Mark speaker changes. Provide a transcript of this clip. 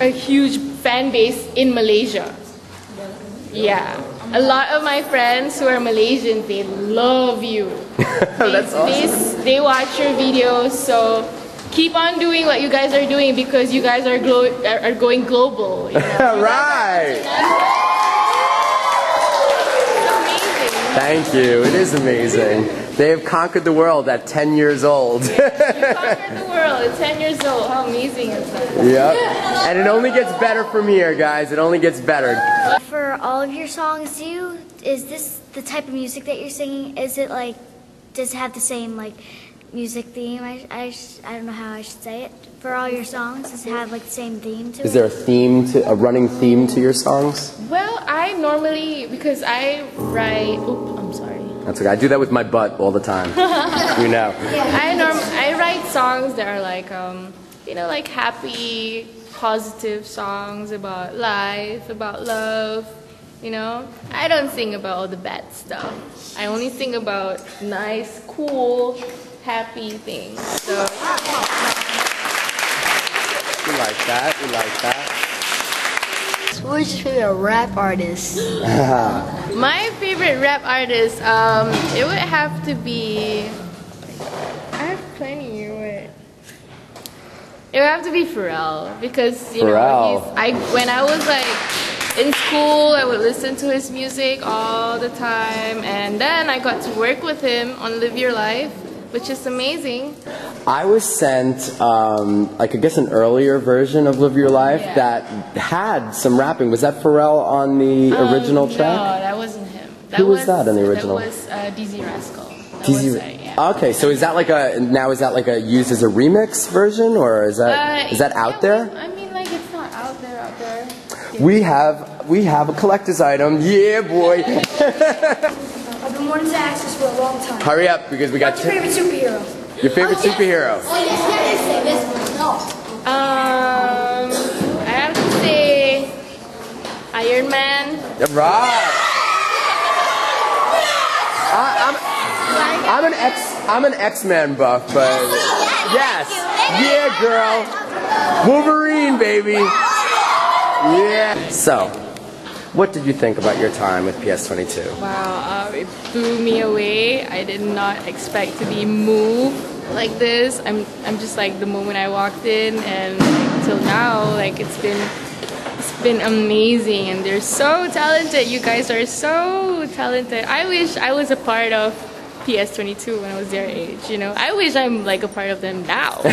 Speaker 1: a huge fan base in Malaysia. Yeah. A lot of my friends who are Malaysian, they love you. They,
Speaker 2: That's
Speaker 1: they,
Speaker 2: awesome.
Speaker 1: they watch your videos, so keep on doing what you guys are doing because you guys are, glo- are, going global. You know?
Speaker 2: right. Thank you. It is amazing. They have conquered the world at 10 years old.
Speaker 1: You conquered the world at 10 years old. How amazing is that?
Speaker 2: yep. And it only gets better from here, guys. It only gets better.
Speaker 3: For all of your songs, do you, is this the type of music that you're singing? Is it like, does it have the same like music theme? I, I, I don't know how I should say it. For all your songs, does it have like the same theme to
Speaker 2: Is
Speaker 3: it?
Speaker 2: there a theme to a running theme to your songs?
Speaker 1: Well, I normally, because I write, oop, I'm sorry.
Speaker 2: That's okay. I do that with my butt all the time. you know.
Speaker 1: I norm I write songs that are like um you know like happy, positive songs about life, about love. You know, I don't sing about all the bad stuff. I only sing about nice, cool, happy things. So
Speaker 2: We like that. We like that.
Speaker 4: Who's your favorite rap artist?
Speaker 1: my favorite rap artist, um, it would have to be. I have plenty. Wait. It would have to be Pharrell because you
Speaker 2: Pharrell.
Speaker 1: know he's. I when I was like in school, I would listen to his music all the time, and then I got to work with him on Live Your Life, which is amazing.
Speaker 2: I was sent, um, like I guess, an earlier version of "Live Your Life"
Speaker 1: Yeah.
Speaker 2: that had some rapping. Was that Pharrell on the original
Speaker 1: Um,
Speaker 2: track?
Speaker 1: No, that wasn't him. That
Speaker 2: Who was that on the original?
Speaker 1: That was uh, Dizzee Rascal. That
Speaker 2: Dizzee
Speaker 1: was, uh, yeah.
Speaker 2: Okay, so is that like a now is that like a used as a remix version or is that
Speaker 1: Uh,
Speaker 2: is that out
Speaker 1: yeah,
Speaker 2: there?
Speaker 1: I mean, like it's not out there, out there.
Speaker 2: We have we have a collector's item. Yeah, boy.
Speaker 5: I've been wanting to ask this for a long time.
Speaker 2: Hurry up because we got
Speaker 5: What's your favorite superhero?
Speaker 2: your favorite superhero.
Speaker 5: Oh, yes, yes, yes, yes. No.
Speaker 1: Um, I have to say Iron Man.
Speaker 2: Right. I'm I'm an X I'm an X Men buff, but yes, yeah, girl, Wolverine, baby. Yeah. So, what did you think about your time with PS22?
Speaker 1: Wow, uh, it blew me away. I did not expect to be moved like this. I'm, I'm just like the moment I walked in and till now, like it's been, been amazing. And they're so talented. You guys are so talented. I wish I was a part of PS22 when I was their age. You know, I wish I'm like a part of them now.